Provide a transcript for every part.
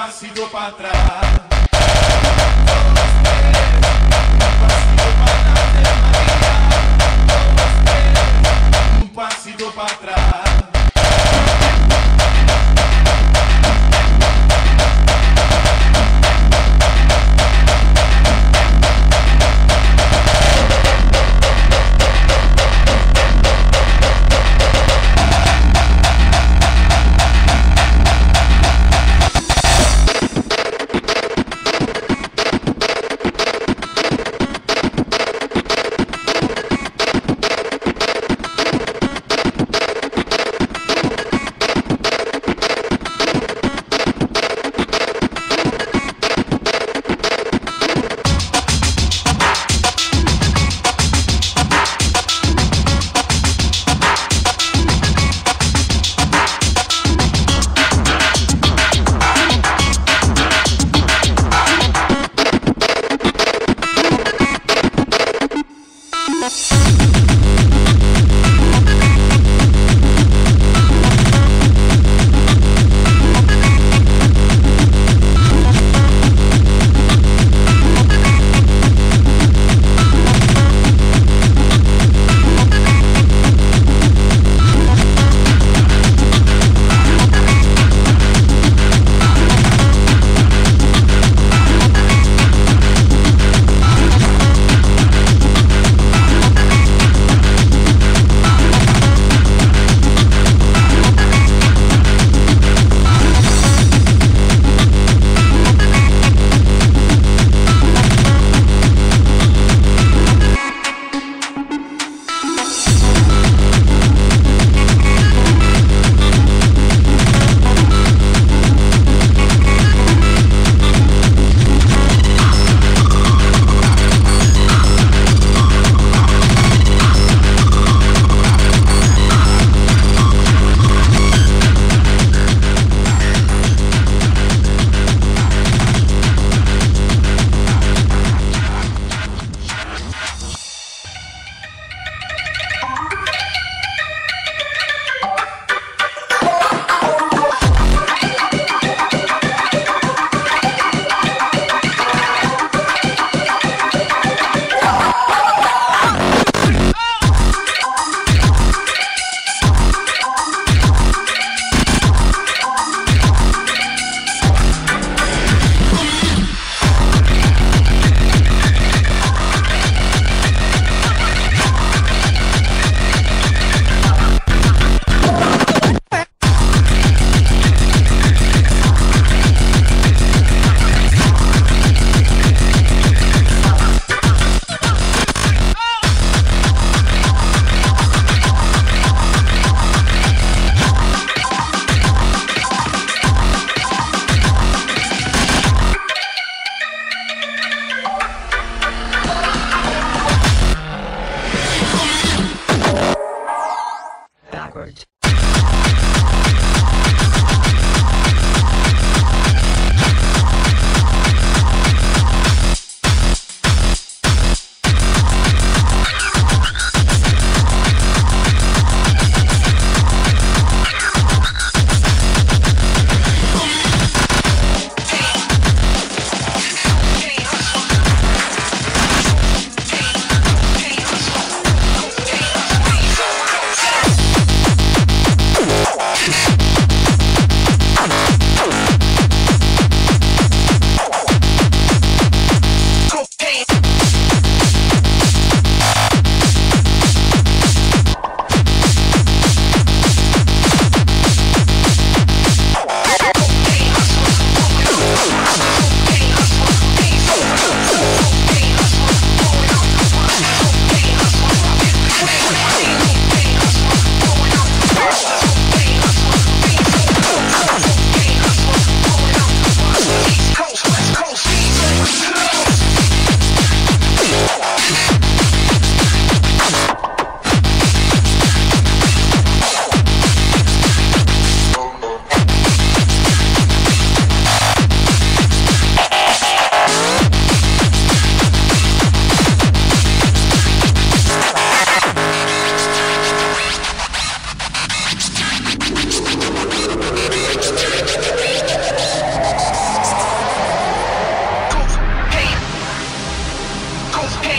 passe deu pra trás.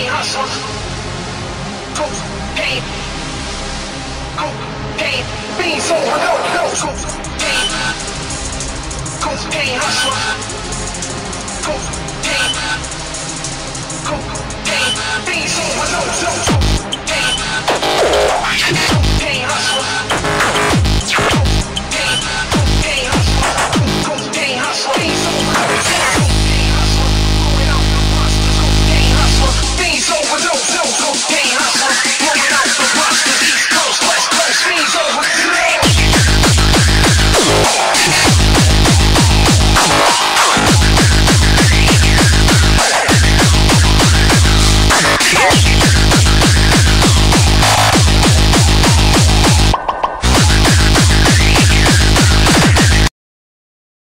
Hey, hustle. Cocaine. Cocaine. Beans on the go, go. Cocaine. Cocaine hustle. Cocaine. Cocaine. Beans on the go, go. Cocaine.